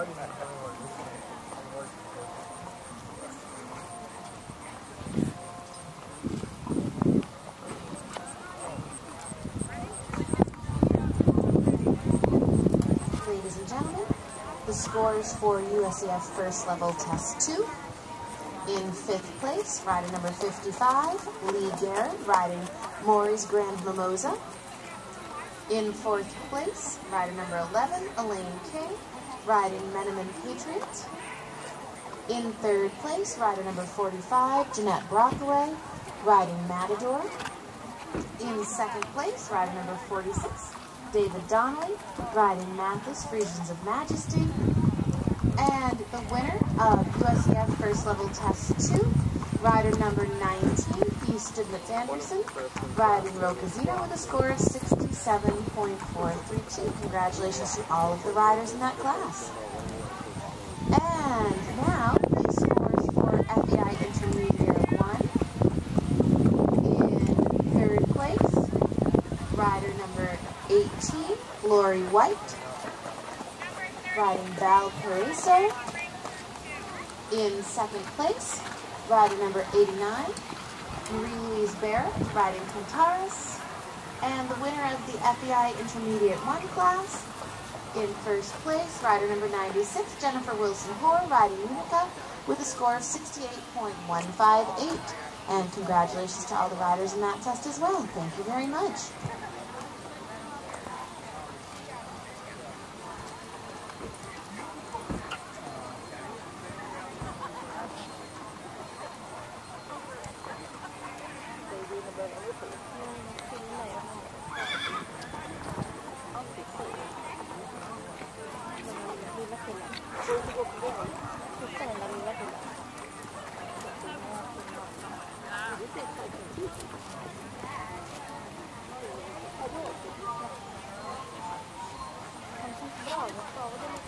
Ladies and gentlemen, the scores for USEF First Level Test 2. In fifth place, rider number 55, Lee Garrett, riding Maury's Grand Mimosa. In fourth place, rider number 11, Elaine King, riding Menemen Patriot. In third place, rider number 45, Jeanette Brockaway, riding Matador. In second place, rider number 46, David Donnelly, riding Mathis, Frisians of Majesty. And the winner of USEF First Level Test 2, rider number 19, Houston Anderson, riding Rokazina with a score of 67.432. Congratulations to all of the riders in that class. And now, the scores for FEI Intermediate 1. In third place, rider number 18, Lori White, riding Valparaiso. In second place, rider number 89, Marie-Louise riding Cantaris. And the winner of the FEI Intermediate 1 class, in first place, rider number 96, Jennifer Wilson Hoare, riding Unica, with a score of 68.158. And congratulations to all the riders in that test as well. Thank you very much. Oh,